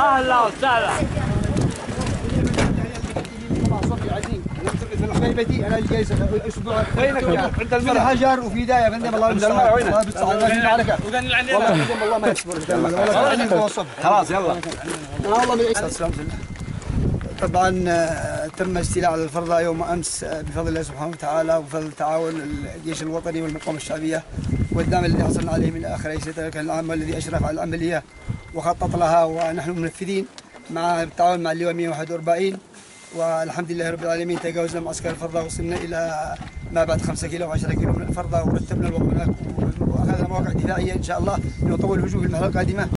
أهلا وسهلا. الحبيبتي أنا اللي جايز أسبوع وينك؟ عند المرأة في الحجر وفي دايه يا فندم الله المستعان الله المستعان ما في معركة. والله يا فندم الله ما يصبر والله خلاص يلا. والله من طبعا آه، تم استيلاء على الفرضاء يوم أمس آه، بفضل الله سبحانه وتعالى وبفضل تعاون الجيش الوطني والمقاومة الشعبية والدعم الذي حصلنا عليه من آخر رئيس الاركان العامه الذي أشرف على العملية وخطط لها ونحن منفذين مع بالتعاون مع اللواء 141 والحمد لله رب العالمين تجاوزنا معسكر الفرضاء وصلنا إلى ما بعد 5 كيلو و10 كيلو من الفرضاء ورتبنا وأخذنا مواقع دفاعية إن شاء الله نطول الهجوم في المرحله القادمة.